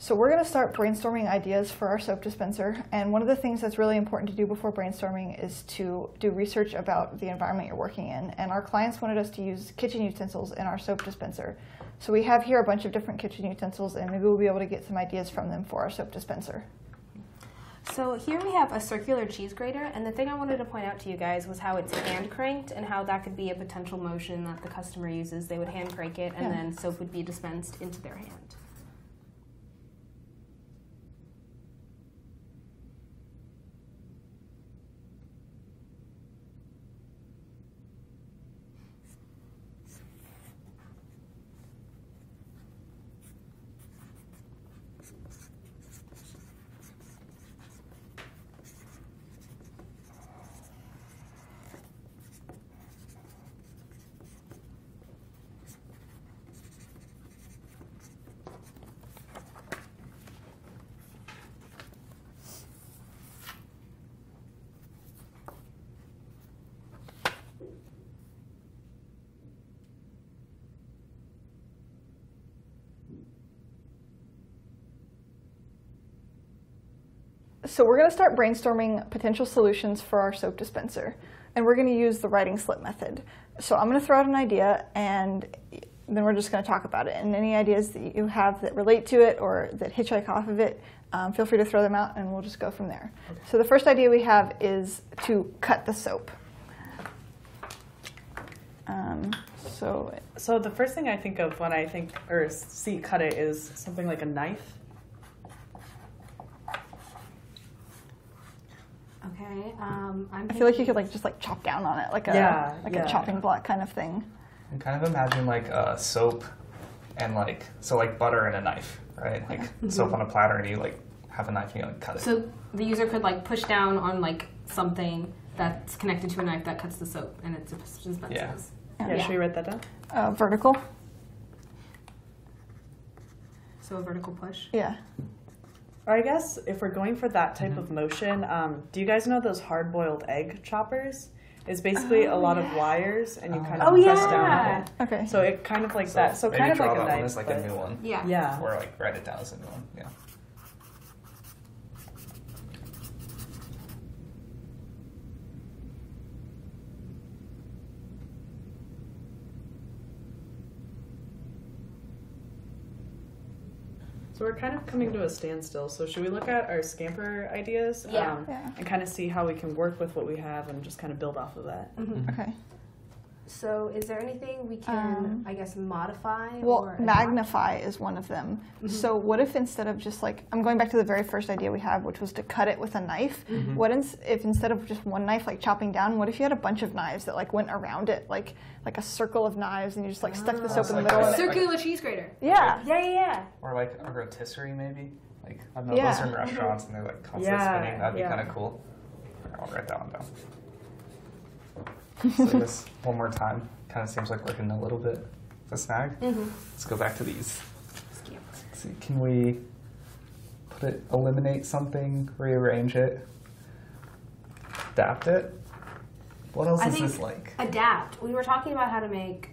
So we're going to start brainstorming ideas for our soap dispenser. And one of the things that's really important to do before brainstorming is to do research about the environment you're working in. And our clients wanted us to use kitchen utensils in our soap dispenser. So we have here a bunch of different kitchen utensils, and maybe we'll be able to get some ideas from them for our soap dispenser. So here we have a circular cheese grater, and the thing I wanted to point out to you guys was how it's hand cranked and how that could be a potential motion that the customer uses. They would hand crank it, and Yeah. then soap would be dispensed into their hand. So we're going to start brainstorming potential solutions for our soap dispenser. And we're going to use the writing slip method. So I'm going to throw out an idea and then we're just going to talk about it. And any ideas that you have that relate to it or that hitchhike off of it, um, feel free to throw them out and we'll just go from there. So the first idea we have is to cut the soap. Um, so So the first thing I think of when I think or see cut it is something like a knife. Okay. Um, I'm I feel like you could like just like chop down on it, like a Yeah, like yeah. a chopping block kind of thing. And kind of imagine like uh, soap and like so like butter and a knife, right? Like soap on a platter and you like have a knife and you like cut it. So the user could like push down on like something that's connected to a knife that cuts the soap, and it dispenses. Yeah. Yeah, Yeah. should we write that down? Uh, vertical, So a vertical push. yeah. Or I guess if we're going for that type of motion, um, do you guys know those hard boiled egg choppers? It's basically a lot of wires and you kind of Oh, press yeah. down with it. Okay. So it kind of like that. So maybe kind of draw like a knife. one as like a new one. Yeah. Yeah. Or like write it down as a new one. Yeah. So we're kind of coming to a standstill. So should we look at our SCAMPER ideas? Yeah. Um, Yeah. And kind of see how we can work with what we have and just kind of build off of that. Okay. So is there anything we can, Um, I guess, modify? Well, or adapt? magnify is one of them. Mm-hmm. So what if instead of just like I'm going back to the very first idea we have, which was to cut it with a knife. Mm-hmm. What ins- if instead of just one knife, like chopping down, what if you had a bunch of knives that like went around it, like like a circle of knives, and you just like stuck ah. the soap in the like middle? a- and it- Circular cheese grater. yeah. Yeah, yeah, yeah. Or like a rotisserie maybe. Like I don't know Yeah. those are in restaurants and they're like constantly Yeah, spinning. That'd be yeah. kind of cool. I'll write that one down. So this one more time. Kind of seems like we're hitting a little bit of a snag. Mm-hmm. Let's go back to these. Let's see, can we put it, eliminate something, rearrange it, adapt it? What else I is this like? adapt. We were talking about how to make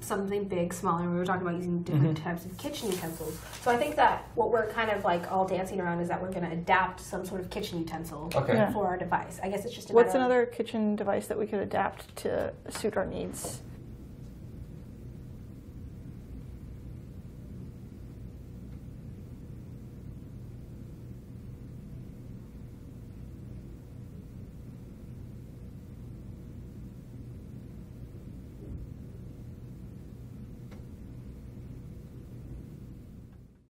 something big, smaller. and We were talking about using different Mm-hmm. types of kitchen utensils. So I think that what we're kind of like all dancing around is that we're going to adapt some sort of kitchen utensil Okay. Yeah. for our device. I guess it's just a What's matter of- another kitchen device that we could adapt to suit our needs?